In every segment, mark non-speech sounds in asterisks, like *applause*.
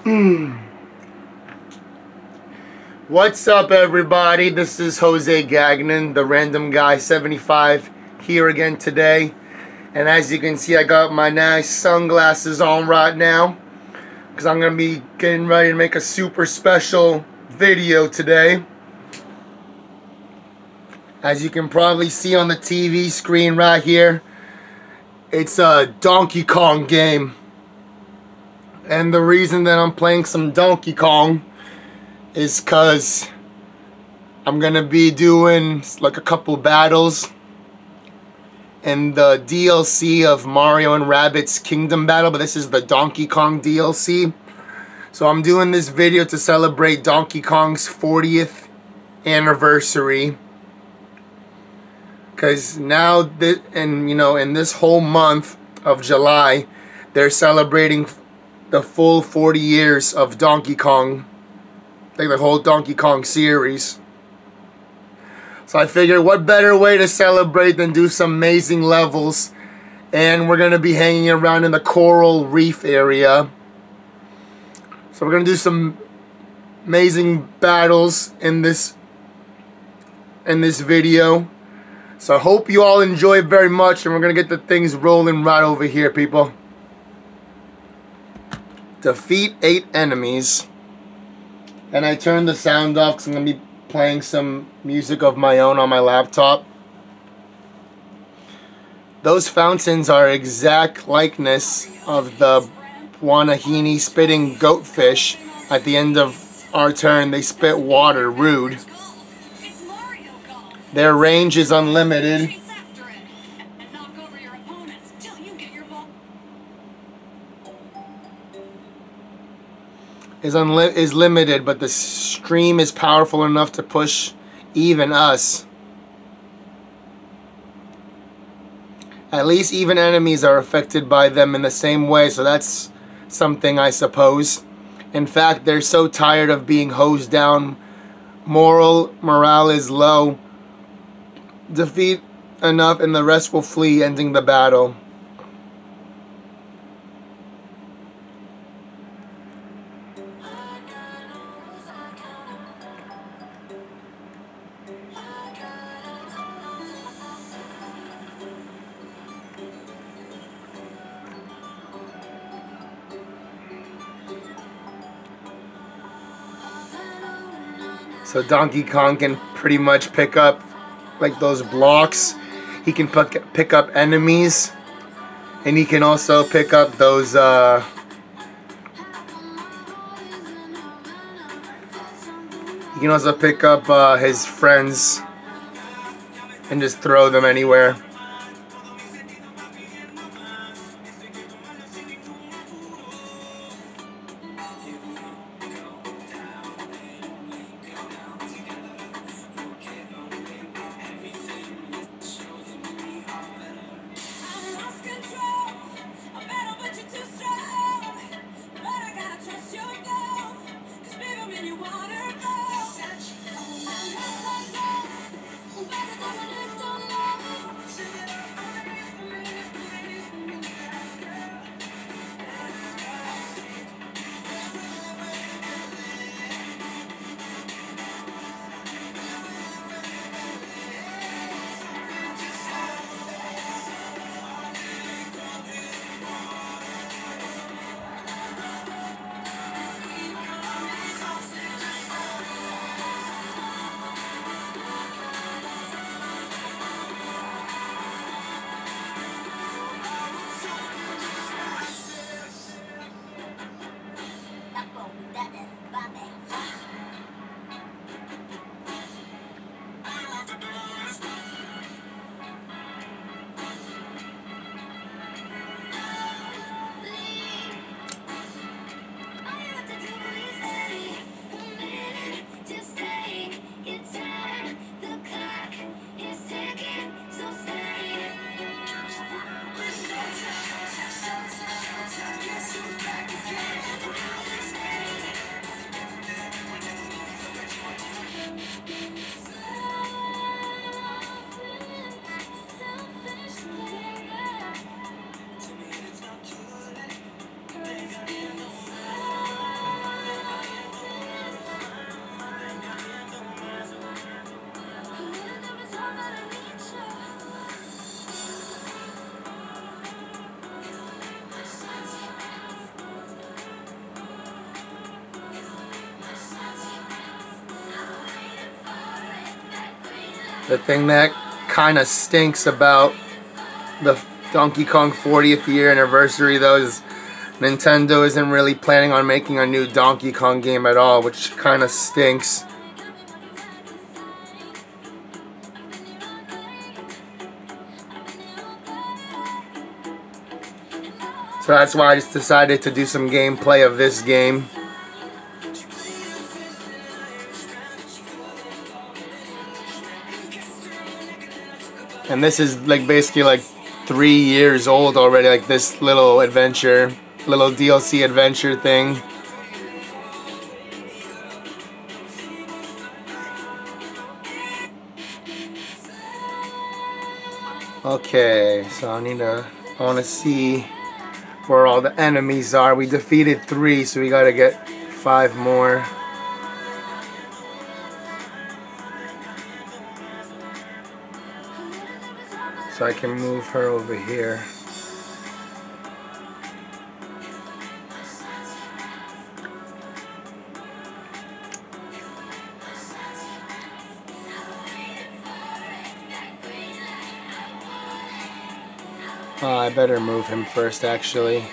*clears throat* What's up everybody? This is Jose Gagnon, the random guy 75 here again today. And as you can see I got my nice sunglasses on right now because I'm going to be getting ready to make a super special video today. As you can probably see on the TV screen right here, it's a Donkey Kong game. And the reason that I'm playing some Donkey Kong is because I'm going to be doing like a couple battles in the DLC of Mario and Rabbids Kingdom Battle, but this is the Donkey Kong DLC. So I'm doing this video to celebrate Donkey Kong's 40th anniversary. Because now, and you know, in this whole month of July, they're celebrating the full 40 years of Donkey Kong, like the whole Donkey Kong series. So I figured what better way to celebrate than do some amazing levels. And we're going to be hanging around in the coral reef area. So we're going to do some amazing battles in this in this video. So I hope you all enjoy very much and we're going to get the things rolling right over here people. Defeat eight enemies. And I turned the sound off because I'm going to be playing some music of my own on my laptop. Those fountains are exact likeness of the Wanahini spitting goatfish. At the end of our turn, they spit water, rude. Their range is unlimited. Is unli is limited, but the stream is powerful enough to push even us. At least even enemies are affected by them in the same way, so that's something I suppose. In fact, they're so tired of being hosed down. Moral morale is low. Defeat enough and the rest will flee, ending the battle. So Donkey Kong can pretty much pick up like those blocks. He can pick, up enemies. And he can also pick up those uh, He can also pick up uh, his friends and just throw them anywhere. The thing that kind of stinks about the Donkey Kong 40th year anniversary though is Nintendo isn't really planning on making a new Donkey Kong game at all, which kind of stinks. So that's why I just decided to do some gameplay of this game. And this is like basically like three years old already, like this little adventure, little DLC adventure thing. Okay, so I need to, I want to see where all the enemies are. We defeated three, so we gotta get five more. So I can move her over here. Oh, I better move him first, actually.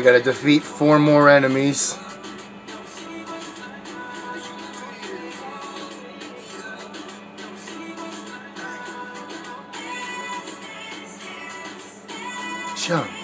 We gotta defeat four more enemies. Chunk.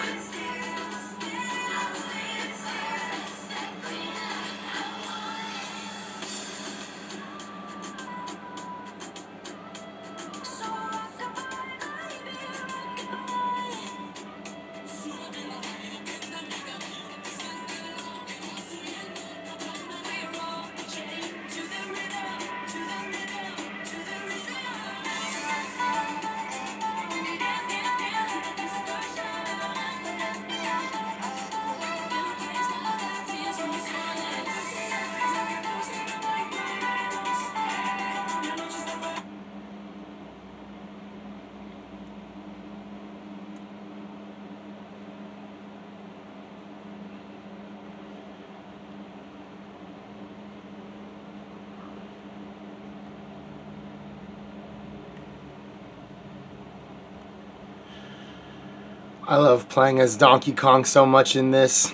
I love playing as Donkey Kong so much in this.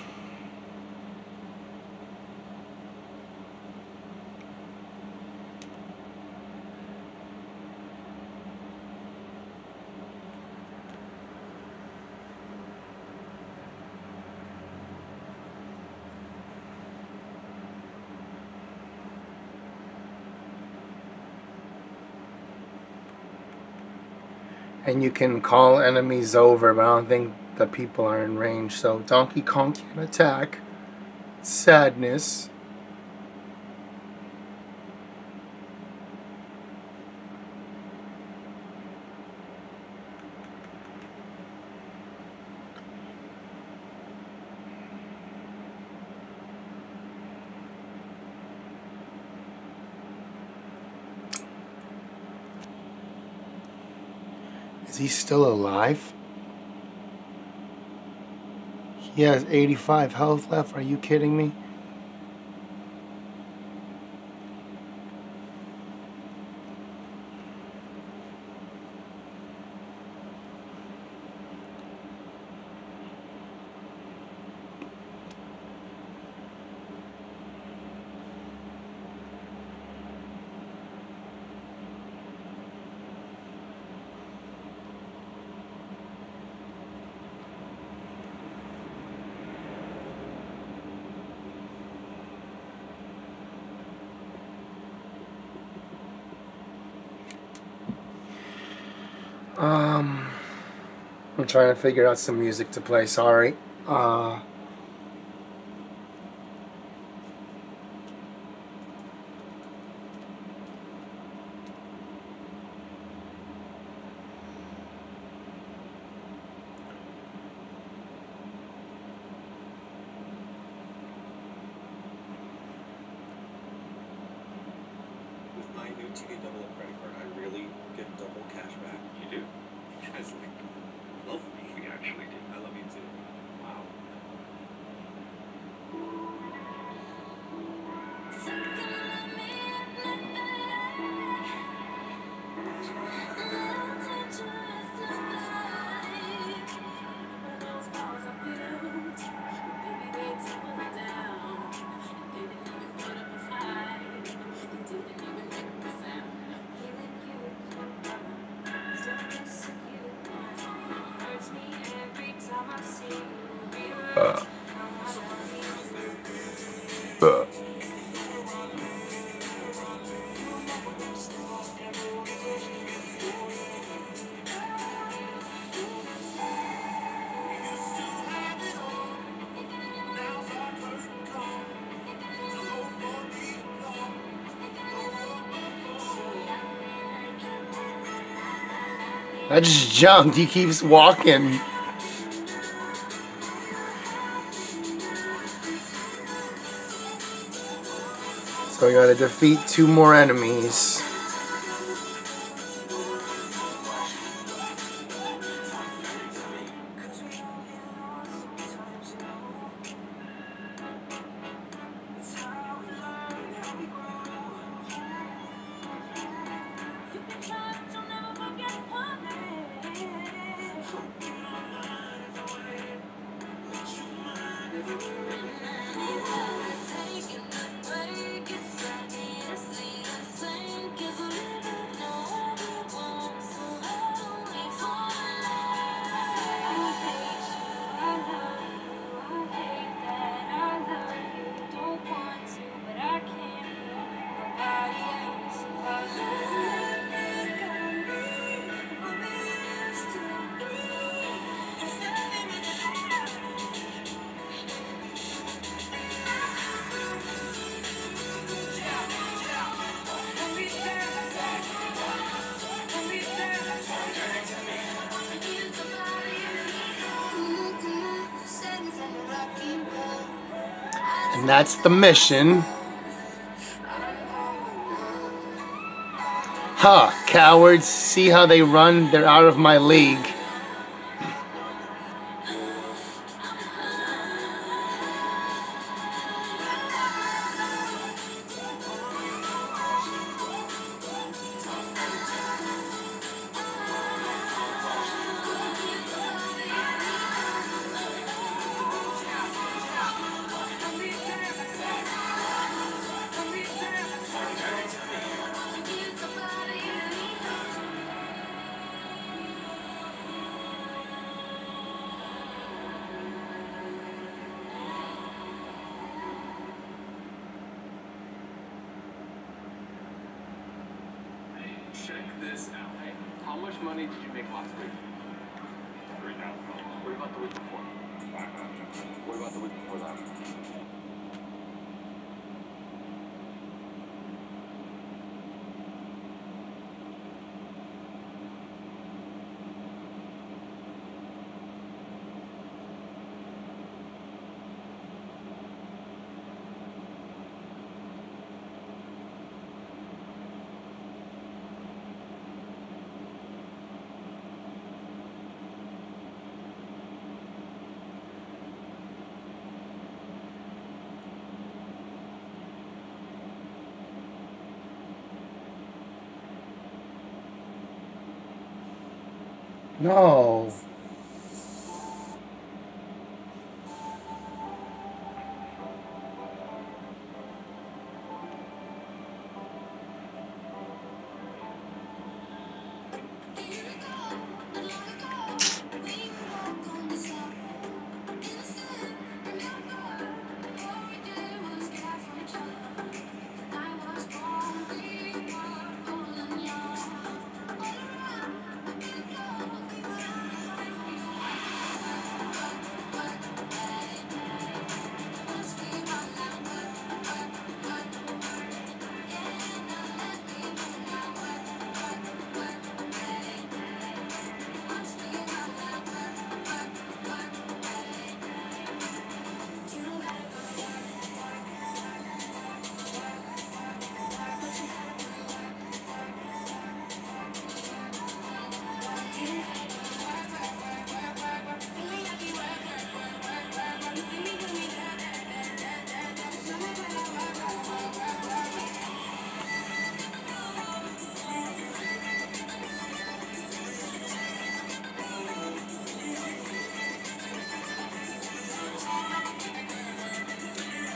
Can call enemies over, but I don't think the people are in range. So Donkey Kong can attack. Sadness. Is he still alive? He has 85 health left. Are you kidding me? I'm trying to figure out some music to play. Sorry. Uh, I just jumped. He keeps walking. So we gotta defeat two more enemies. And that's the mission. Huh, cowards. See how they run? They're out of my league. No.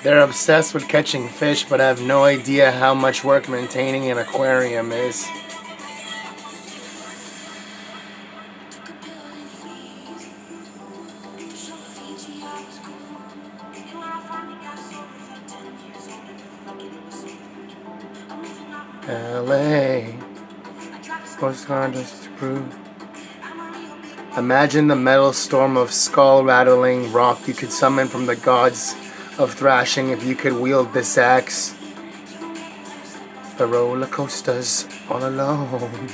They're obsessed with catching fish, but I have no idea how much work maintaining an aquarium is. LA. Postcard just to prove. Imagine the metal storm of skull rattling rock you could summon from the gods of thrashing if you could wield this axe. The roller coasters all alone.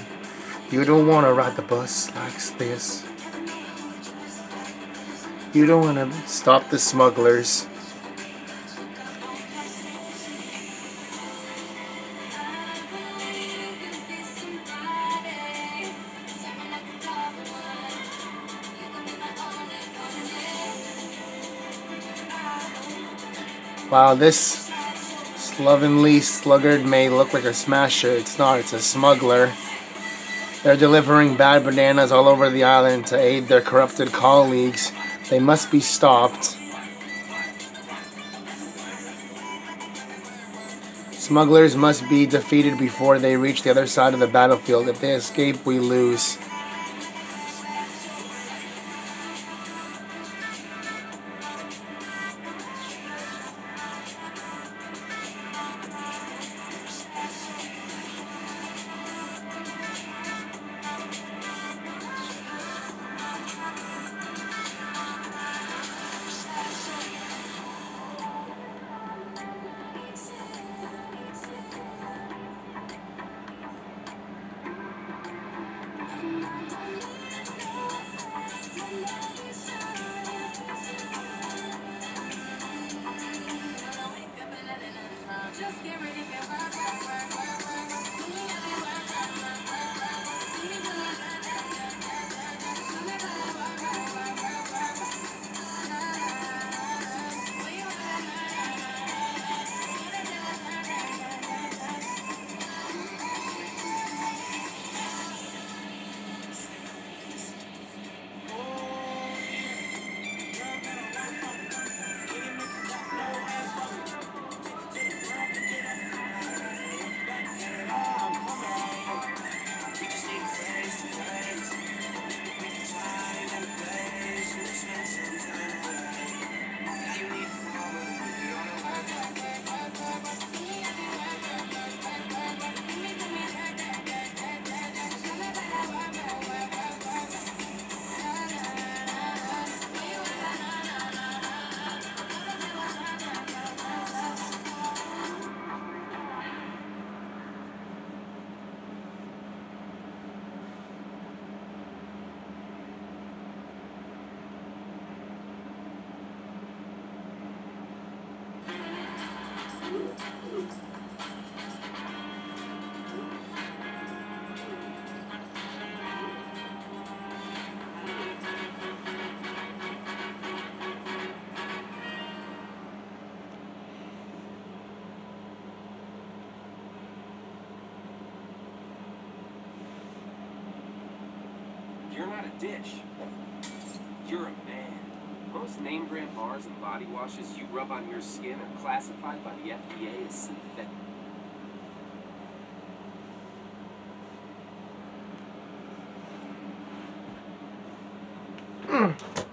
You don't want to ride the bus like this. You don't want to stop the smugglers. Wow, this slovenly sluggard may look like a smasher. It's not, it's a smuggler. They're delivering bad bananas all over the island to aid their corrupted colleagues. They must be stopped. Smugglers must be defeated before they reach the other side of the battlefield. If they escape, we lose. You're not a dish. You're a man. Most name brand bars and body washes you rub on your skin are classified by the FDA as synthetic. Mm. *clears throat*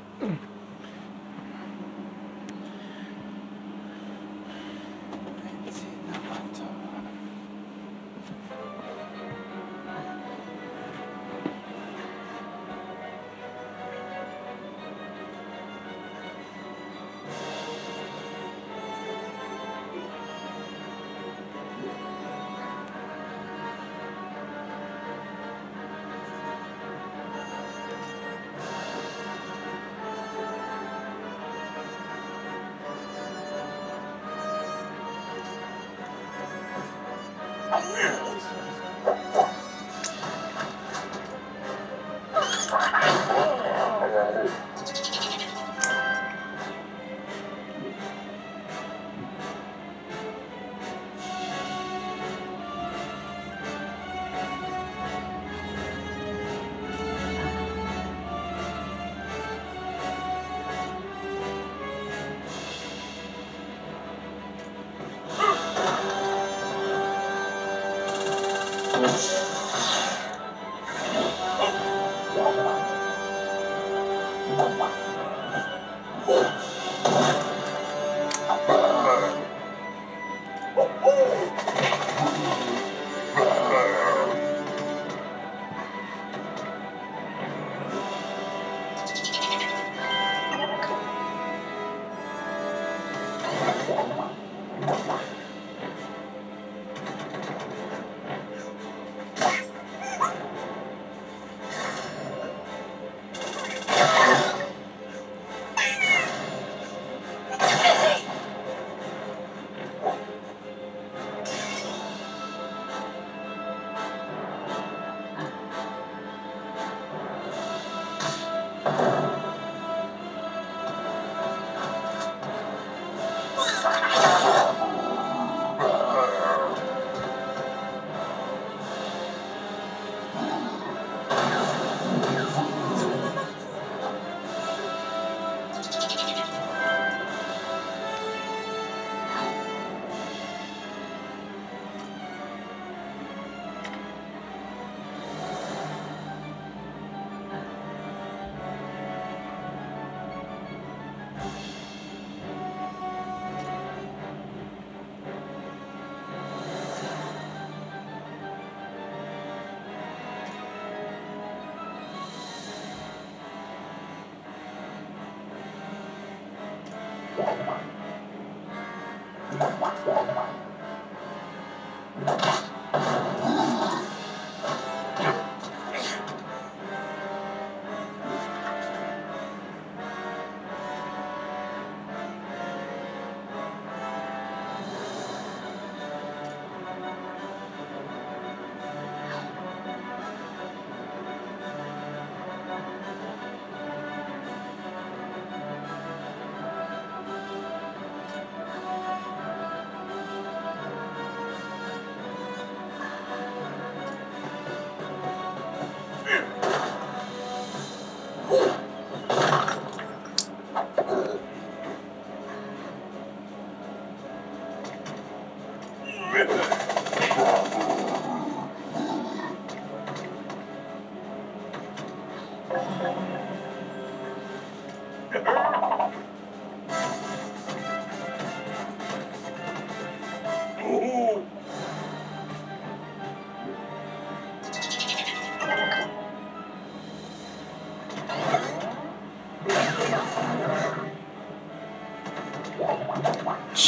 Oh my.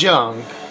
Junk.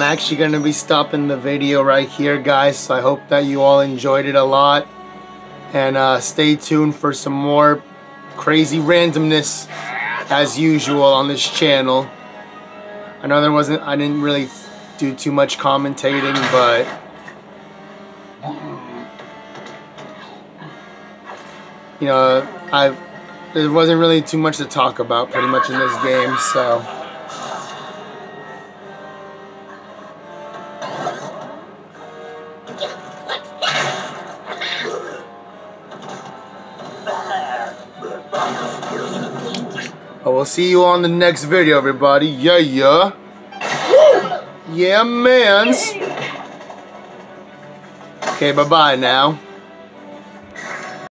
I'm actually going to be stopping the video right here, guys. So I hope that you all enjoyed it a lot. And uh, stay tuned for some more crazy randomness as usual on this channel. I know there wasn't, I didn't really do too much commentating, but you know, I've there wasn't really too much to talk about pretty much in this game, so. I will see you on the next video, everybody. Yeah, yeah. Yeah, mans. Okay, bye-bye now.